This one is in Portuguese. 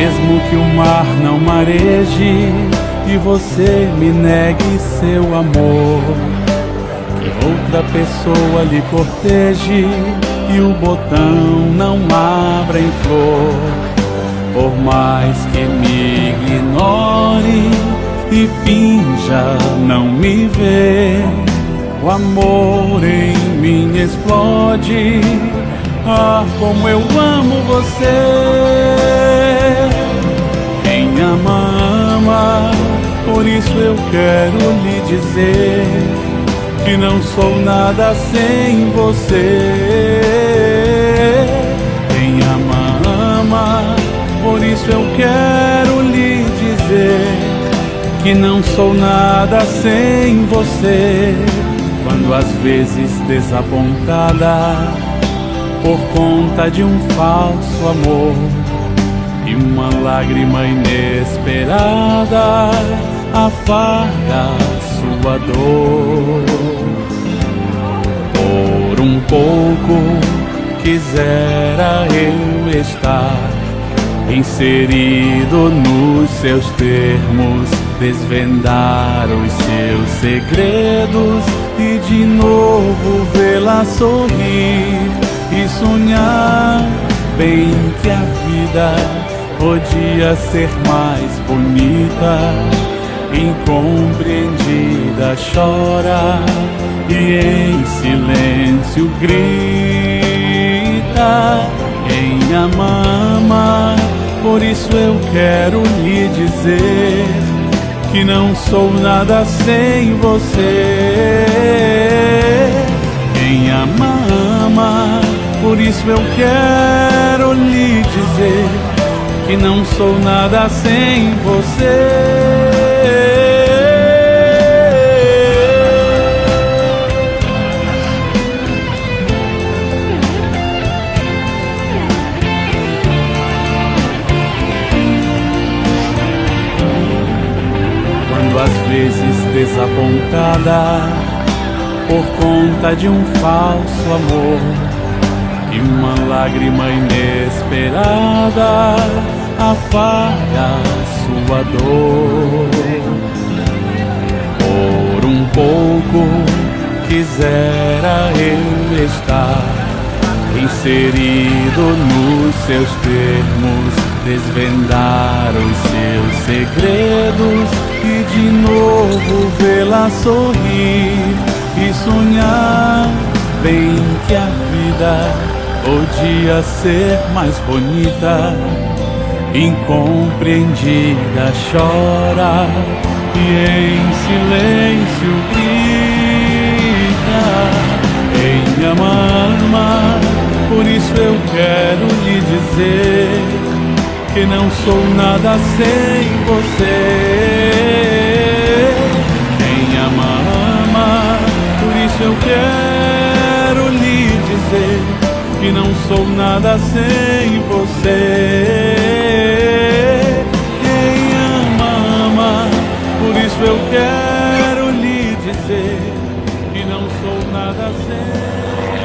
Mesmo que o mar não mareje e você me negue seu amor, que outra pessoa lhe corteje e o botão não abra em flor. Por mais que me ignore e finja não me ver, o amor em mim explode. Ah, como eu amo você. Isso eu quero lhe dizer que não sou nada sem você. Quem ama, ama. Por isso eu quero lhe dizer que não sou nada sem você. Quando às vezes desapontada por conta de um falso amor e uma lágrima inesperada afaga sua dor. Por um pouco quisera eu estar inserido nos seus termos, desvendar os seus segredos e de novo vê-la sorrir e sonhar bem que a vida podia ser mais bonita. Incompreendida chora e em silêncio grita. Quem ama, ama, por isso eu quero lhe dizer que não sou nada sem você. Quem ama, ama, por isso eu quero lhe dizer que não sou nada sem você. Vezes desapontada por conta de um falso amor e uma lágrima inesperada afaga sua dor. Por um pouco quisera eu estar inserido nos seus termos, desvendar os seus segredos e de novo vê-la sorrir e sonhar bem que a vida podia ser mais bonita. Incompreendida chora e em silêncio grita. Em ama, ama, por isso eu quero lhe dizer que não sou nada sem você. Quem ama, ama, por isso eu quero lhe dizer que não sou nada sem você. Quem ama, ama, por isso eu quero lhe dizer que não sou nada sem você.